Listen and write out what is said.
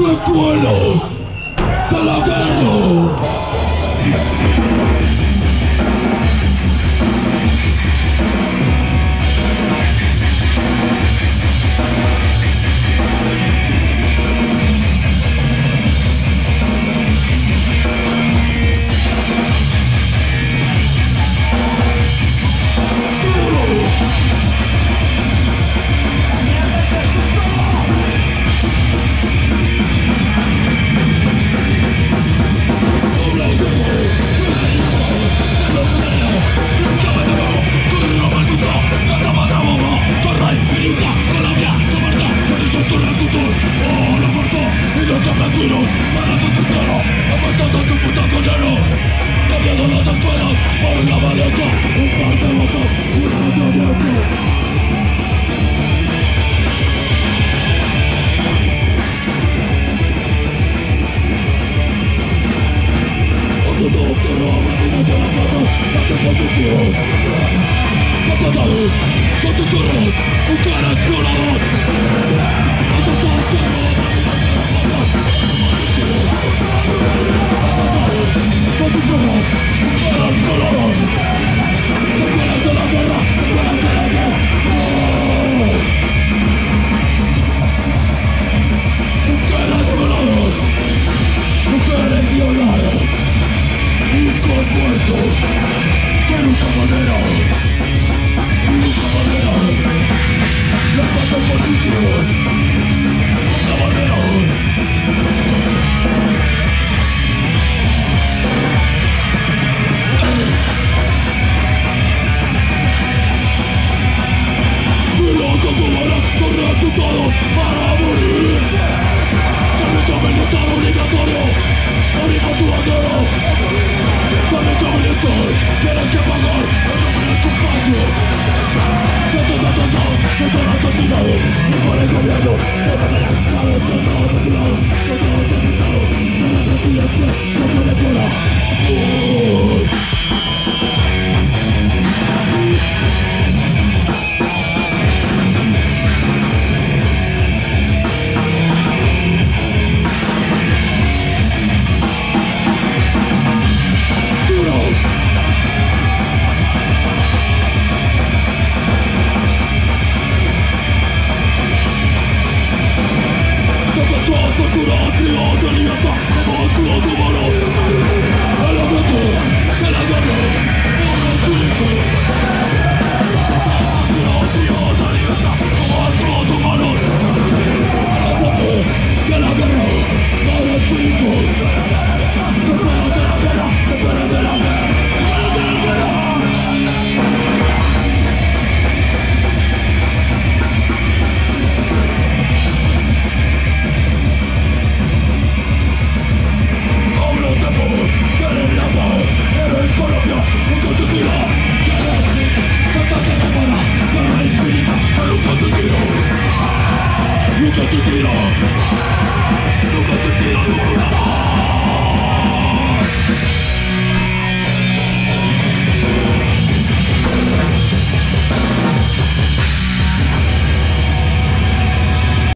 secuelas de la guerra. tuturor, un cara violor por